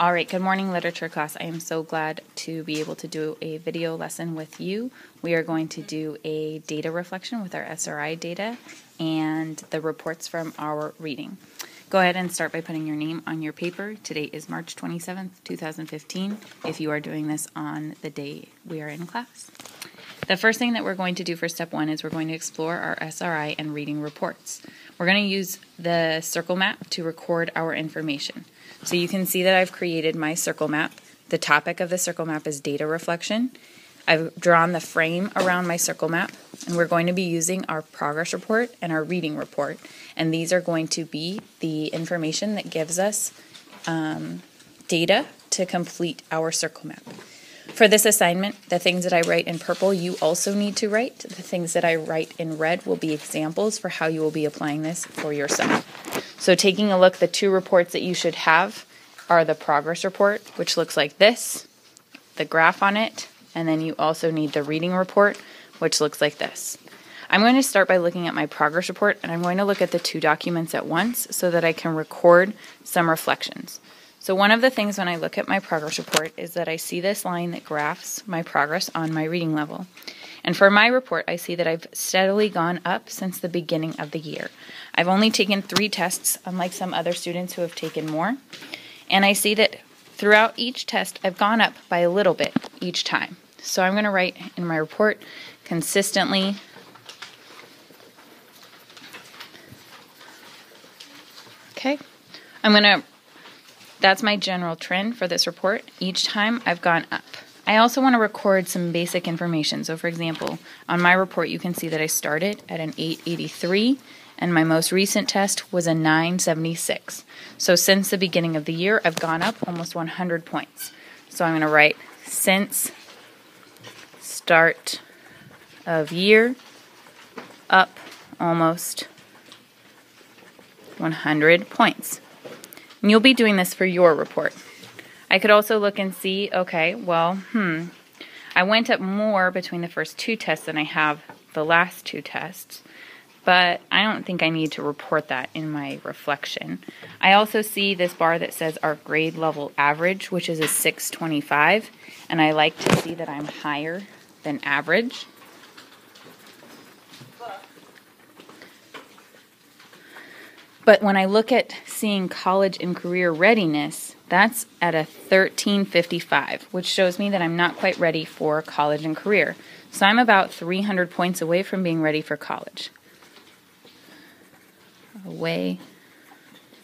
All right, good morning, literature class. I am so glad to be able to do a video lesson with you. We are going to do a data reflection with our SRI data and the reports from our reading. Go ahead and start by putting your name on your paper. Today is March 27th, 2015, if you are doing this on the day we are in class. The first thing that we're going to do for step one is we're going to explore our SRI and reading reports. We're going to use the circle map to record our information. So you can see that I've created my circle map. The topic of the circle map is data reflection. I've drawn the frame around my circle map, and we're going to be using our progress report and our reading report. And these are going to be the information that gives us um, data to complete our circle map. For this assignment, the things that I write in purple, you also need to write. The things that I write in red will be examples for how you will be applying this for yourself. So taking a look, the two reports that you should have are the progress report, which looks like this, the graph on it, and then you also need the reading report, which looks like this. I'm going to start by looking at my progress report, and I'm going to look at the two documents at once so that I can record some reflections. So one of the things when I look at my progress report is that I see this line that graphs my progress on my reading level. And for my report, I see that I've steadily gone up since the beginning of the year. I've only taken three tests, unlike some other students who have taken more. And I see that throughout each test, I've gone up by a little bit each time. So I'm going to write in my report consistently Okay. I'm going to, that's my general trend for this report. Each time I've gone up. I also want to record some basic information. So, for example, on my report, you can see that I started at an 883 and my most recent test was a 976. So, since the beginning of the year, I've gone up almost 100 points. So, I'm going to write since start of year up almost 100 points. And you'll be doing this for your report. I could also look and see, okay, well, hmm, I went up more between the first two tests than I have the last two tests, but I don't think I need to report that in my reflection. I also see this bar that says our grade level average, which is a 625, and I like to see that I'm higher than average. But when I look at seeing college and career readiness, that's at a 1355, which shows me that I'm not quite ready for college and career. So I'm about 300 points away from being ready for college. Away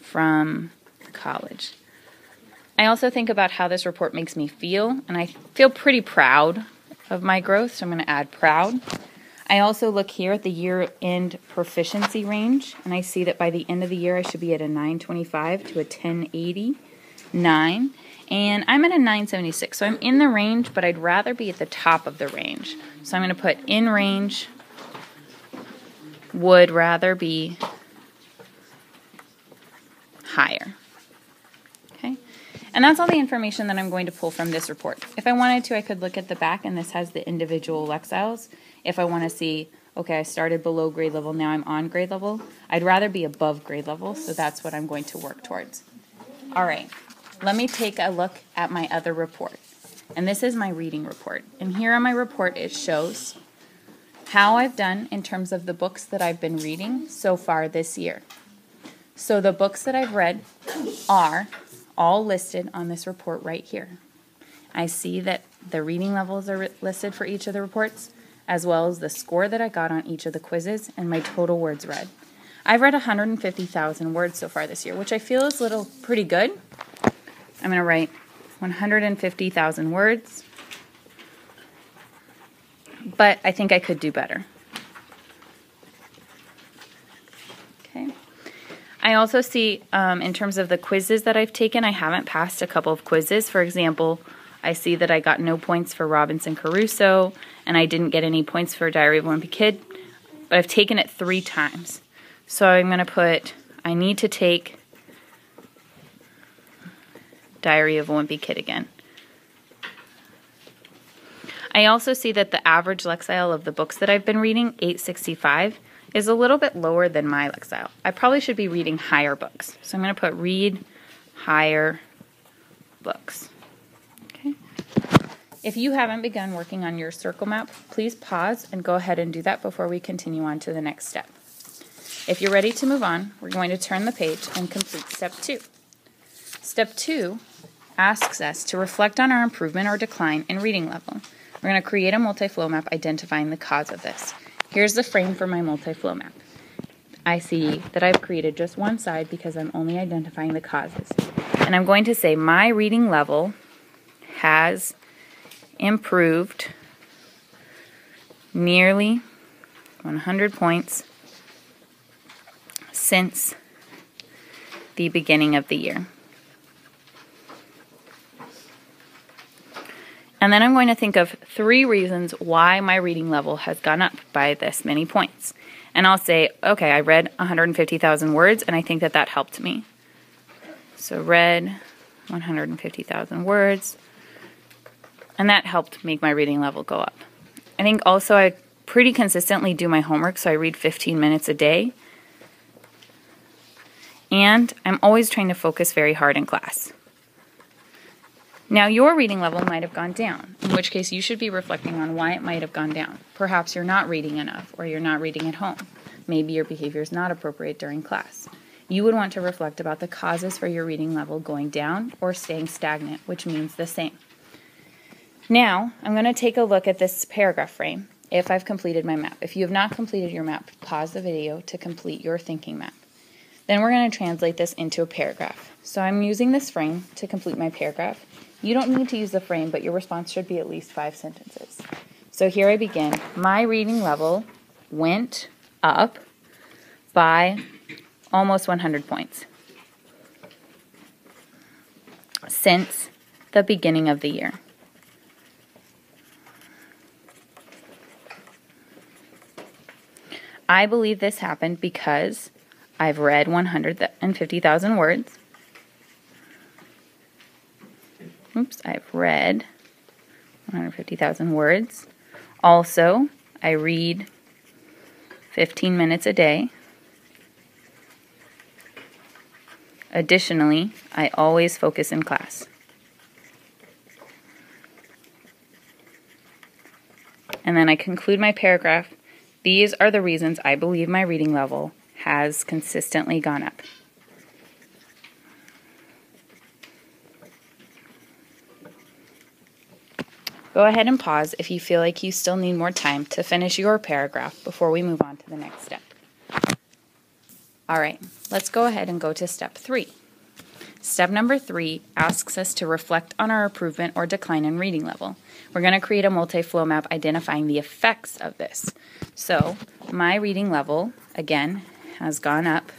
from college. I also think about how this report makes me feel, and I feel pretty proud of my growth, so I'm going to add proud. I also look here at the year end proficiency range, and I see that by the end of the year I should be at a 925 to a 1080 9, and I'm at a 976. So I'm in the range, but I'd rather be at the top of the range. So I'm going to put in range, would rather be higher. Okay, and that's all the information that I'm going to pull from this report. If I wanted to, I could look at the back, and this has the individual Lexiles. If I want to see, okay, I started below grade level, now I'm on grade level, I'd rather be above grade level, so that's what I'm going to work towards. All right let me take a look at my other report. And this is my reading report. And here on my report, it shows how I've done in terms of the books that I've been reading so far this year. So the books that I've read are all listed on this report right here. I see that the reading levels are listed for each of the reports, as well as the score that I got on each of the quizzes and my total words read. I've read 150,000 words so far this year, which I feel is a little pretty good. I'm going to write 150,000 words, but I think I could do better. Okay. I also see, um, in terms of the quizzes that I've taken, I haven't passed a couple of quizzes. For example, I see that I got no points for Robinson Crusoe, and I didn't get any points for Diary of a Wimpy Kid, but I've taken it three times. So I'm going to put, I need to take Diary of a Wimpy Kid again. I also see that the average Lexile of the books that I've been reading, 865, is a little bit lower than my Lexile. I probably should be reading higher books. So I'm going to put read higher books. Okay. If you haven't begun working on your circle map, please pause and go ahead and do that before we continue on to the next step. If you're ready to move on, we're going to turn the page and complete step two. Step two asks us to reflect on our improvement or decline in reading level. We're going to create a multi-flow map identifying the cause of this. Here's the frame for my multi-flow map. I see that I've created just one side because I'm only identifying the causes. And I'm going to say my reading level has improved nearly 100 points since the beginning of the year. And then I'm going to think of three reasons why my reading level has gone up by this many points. And I'll say, okay, I read 150,000 words, and I think that that helped me. So, read 150,000 words, and that helped make my reading level go up. I think also I pretty consistently do my homework, so I read 15 minutes a day. And I'm always trying to focus very hard in class. Now, your reading level might have gone down, in which case you should be reflecting on why it might have gone down. Perhaps you're not reading enough, or you're not reading at home. Maybe your behavior is not appropriate during class. You would want to reflect about the causes for your reading level going down or staying stagnant, which means the same. Now, I'm going to take a look at this paragraph frame if I've completed my map. If you have not completed your map, pause the video to complete your thinking map. Then we're going to translate this into a paragraph. So I'm using this frame to complete my paragraph. You don't need to use the frame, but your response should be at least five sentences. So here I begin. My reading level went up by almost 100 points since the beginning of the year. I believe this happened because I've read 150,000 words oops, I've read 150,000 words. Also, I read 15 minutes a day. Additionally, I always focus in class. And then I conclude my paragraph. These are the reasons I believe my reading level has consistently gone up. Go ahead and pause if you feel like you still need more time to finish your paragraph before we move on to the next step. All right, let's go ahead and go to step three. Step number three asks us to reflect on our improvement or decline in reading level. We're going to create a multi-flow map identifying the effects of this. So my reading level, again, has gone up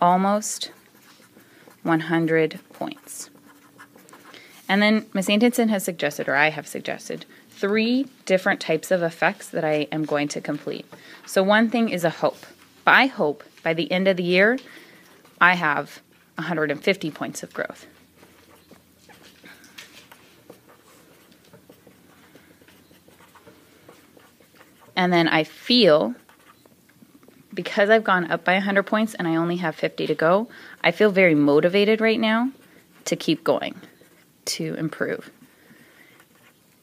almost 100 points. And then Ms. Antonson has suggested, or I have suggested, three different types of effects that I am going to complete. So one thing is a hope. I hope by the end of the year, I have 150 points of growth. And then I feel, because I've gone up by 100 points and I only have 50 to go, I feel very motivated right now to keep going to improve.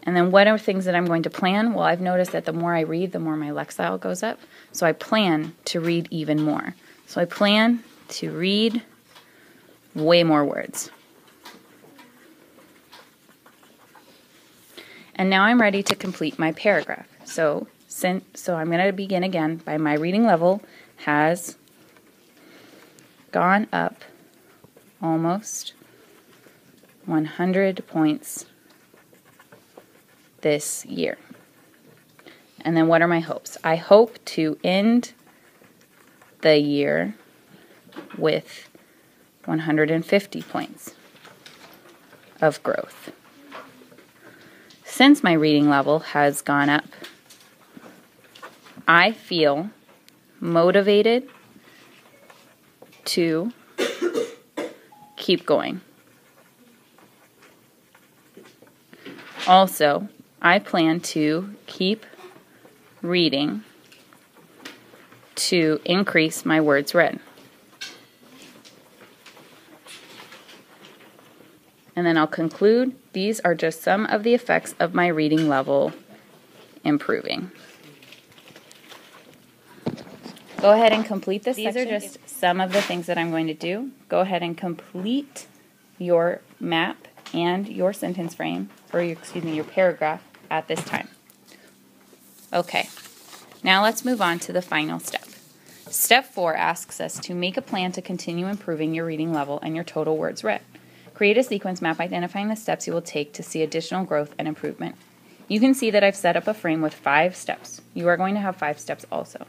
And then what are things that I'm going to plan? Well, I've noticed that the more I read, the more my lexile goes up. So I plan to read even more. So I plan to read way more words. And now I'm ready to complete my paragraph. So, since, so I'm going to begin again by my reading level has gone up almost 100 points this year. And then what are my hopes? I hope to end the year with 150 points of growth. Since my reading level has gone up, I feel motivated to keep going. Also, I plan to keep reading to increase my words read. And then I'll conclude. These are just some of the effects of my reading level improving. Go ahead and complete this These section. are just some of the things that I'm going to do. Go ahead and complete your map and your sentence frame, or your, excuse me, your paragraph at this time. Okay, now let's move on to the final step. Step four asks us to make a plan to continue improving your reading level and your total words read. Create a sequence map identifying the steps you will take to see additional growth and improvement. You can see that I've set up a frame with five steps. You are going to have five steps also.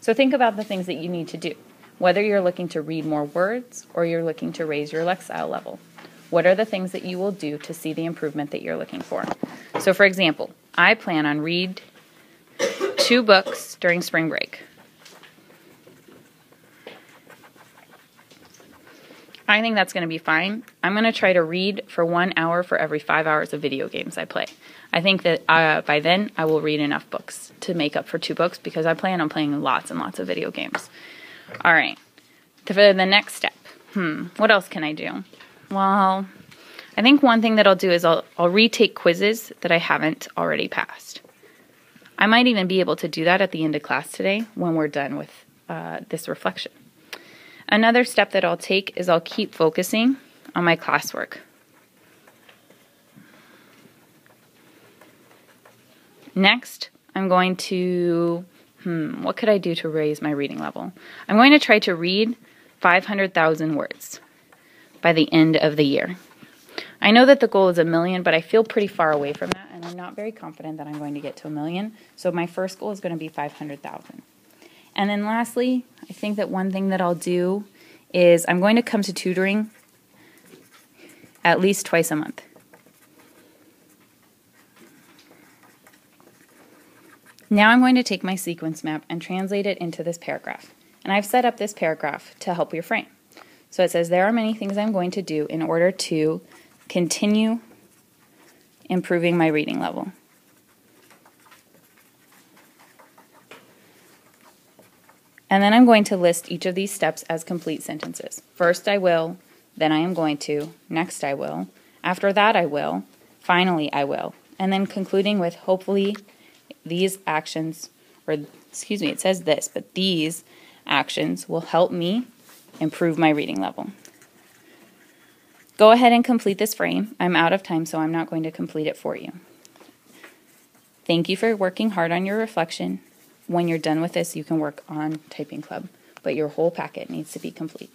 So think about the things that you need to do, whether you're looking to read more words or you're looking to raise your Lexile level. What are the things that you will do to see the improvement that you're looking for? So, for example, I plan on read two books during spring break. I think that's going to be fine. I'm going to try to read for one hour for every five hours of video games I play. I think that uh, by then I will read enough books to make up for two books because I plan on playing lots and lots of video games. All right. For the next step, hmm, what else can I do? Well, I think one thing that I'll do is I'll, I'll retake quizzes that I haven't already passed. I might even be able to do that at the end of class today when we're done with uh, this reflection. Another step that I'll take is I'll keep focusing on my classwork. Next, I'm going to, hmm, what could I do to raise my reading level? I'm going to try to read 500,000 words by the end of the year. I know that the goal is a million, but I feel pretty far away from that, and I'm not very confident that I'm going to get to a million. So my first goal is going to be 500,000. And then lastly, I think that one thing that I'll do is I'm going to come to tutoring at least twice a month. Now I'm going to take my sequence map and translate it into this paragraph. And I've set up this paragraph to help your frame. So it says, There are many things I'm going to do in order to continue improving my reading level. And then I'm going to list each of these steps as complete sentences. First, I will, then I am going to, next, I will, after that, I will, finally, I will, and then concluding with hopefully these actions, or excuse me, it says this, but these actions will help me improve my reading level. Go ahead and complete this frame. I'm out of time, so I'm not going to complete it for you. Thank you for working hard on your reflection when you're done with this, you can work on Typing Club, but your whole packet needs to be complete.